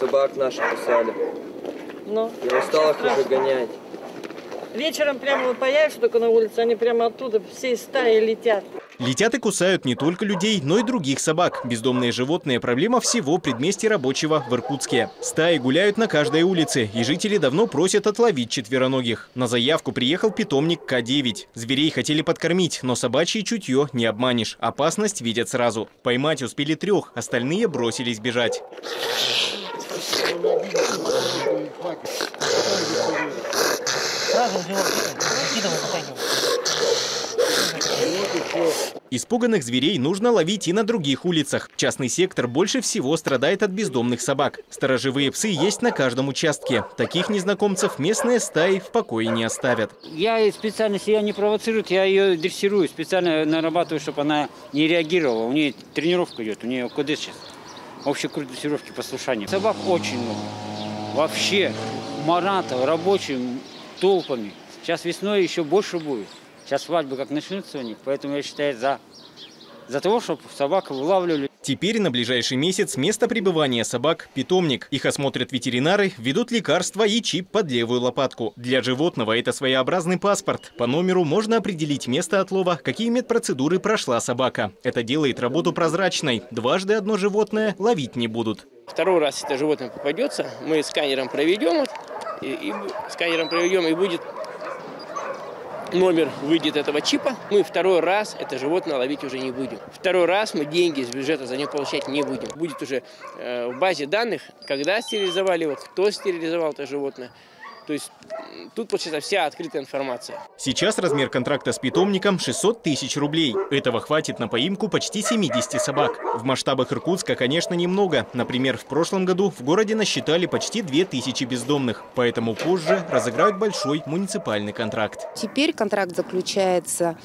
собак наших кусали. Ну, Я устал их уже гонять. вечером прямо появишься только на улице, они прямо оттуда всей стаи летят. Летят и кусают не только людей, но и других собак. Бездомные животные – проблема всего предместья рабочего в Иркутске. Стаи гуляют на каждой улице, и жители давно просят отловить четвероногих. На заявку приехал питомник К-9. Зверей хотели подкормить, но собачье чутье не обманешь. Опасность видят сразу. Поймать успели трех, остальные бросились бежать. Испуганных зверей нужно ловить и на других улицах. Частный сектор больше всего страдает от бездомных собак. Сторожевые псы есть на каждом участке. Таких незнакомцев местные стаи в покое не оставят. Я специально себя не провоцирую, я ее дрессирую, специально нарабатываю, чтобы она не реагировала. У нее тренировка идет, у нее КД сейчас. Общий курс дрессировки послушания. Собак очень много. Вообще, маратов, рабочим толпами. Сейчас весной еще больше будет. Сейчас свадьбы как начнутся у них, поэтому я считаю за, за того, чтобы собак вылавливали. Теперь на ближайший месяц место пребывания собак – питомник. Их осмотрят ветеринары, ведут лекарства и чип под левую лопатку. Для животного это своеобразный паспорт. По номеру можно определить место отлова, какие медпроцедуры прошла собака. Это делает работу прозрачной. Дважды одно животное ловить не будут. Второй раз это животное попадется, мы сканером проведем, и, и сканером проведем, и будет номер выйдет этого чипа, мы второй раз это животное ловить уже не будем. Второй раз мы деньги из бюджета за него получать не будем. Будет уже э, в базе данных, когда стерилизовали его, кто стерилизовал это животное. То есть тут получается вся открытая информация. Сейчас размер контракта с питомником 600 тысяч рублей. Этого хватит на поимку почти 70 собак. В масштабах Иркутска, конечно, немного. Например, в прошлом году в городе насчитали почти 2000 бездомных. Поэтому позже разыграют большой муниципальный контракт. Теперь контракт заключается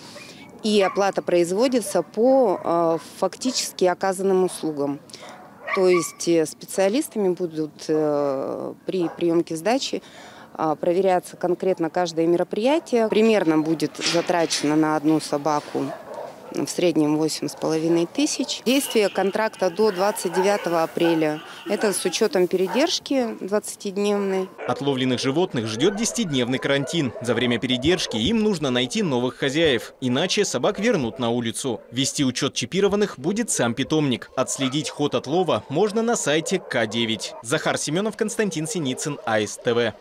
и оплата производится по э, фактически оказанным услугам. То есть э, специалистами будут э, при приемке сдачи проверяться конкретно каждое мероприятие. Примерно будет затрачено на одну собаку в среднем 8,5 тысяч. Действие контракта до 29 апреля. Это с учетом передержки 20-дневной. Отловленных животных ждет 10-дневный карантин. За время передержки им нужно найти новых хозяев. Иначе собак вернут на улицу. Вести учет чипированных будет сам питомник. Отследить ход отлова можно на сайте К9. Захар Семенов, Константин Синицын, АСТВ.